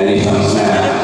And he comes now.